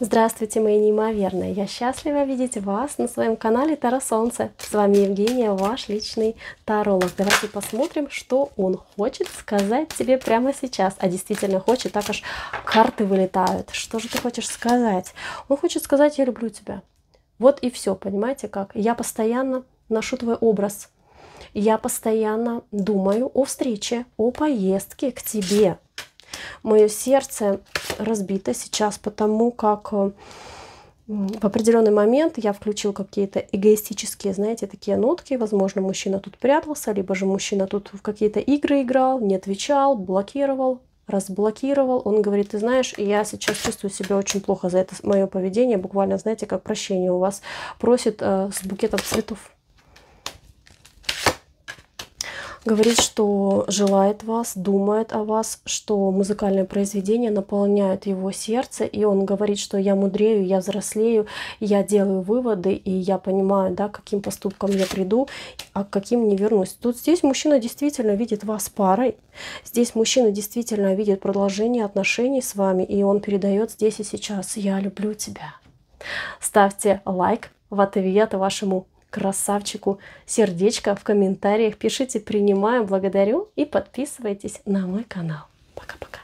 Здравствуйте, мои неимоверные! Я счастлива видеть вас на своем канале Таро Солнце. С вами Евгения, ваш личный таролог. Давайте посмотрим, что он хочет сказать тебе прямо сейчас. А действительно хочет, так аж карты вылетают. Что же ты хочешь сказать? Он хочет сказать, я люблю тебя. Вот и все, понимаете как? Я постоянно ношу твой образ. Я постоянно думаю о встрече, о поездке к тебе. Мое сердце разбито сейчас, потому как э, в определенный момент я включил какие-то эгоистические, знаете, такие нотки. Возможно, мужчина тут прятался, либо же мужчина тут в какие-то игры играл, не отвечал, блокировал, разблокировал. Он говорит, ты знаешь, я сейчас чувствую себя очень плохо за это мое поведение. Буквально, знаете, как прощение у вас просит э, с букетом цветов. Говорит, что желает вас, думает о вас, что музыкальное произведение наполняет его сердце, и он говорит, что я мудрею, я взрослею, я делаю выводы, и я понимаю, да, каким поступком я приду, а каким не вернусь. Тут здесь мужчина действительно видит вас парой, здесь мужчина действительно видит продолжение отношений с вами, и он передает здесь и сейчас «Я люблю тебя». Ставьте лайк в ответ вашему красавчику сердечко в комментариях. Пишите «принимаю», «благодарю» и подписывайтесь на мой канал. Пока-пока.